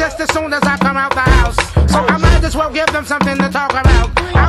just as soon as I come out the house. So I might as well give them something to talk about.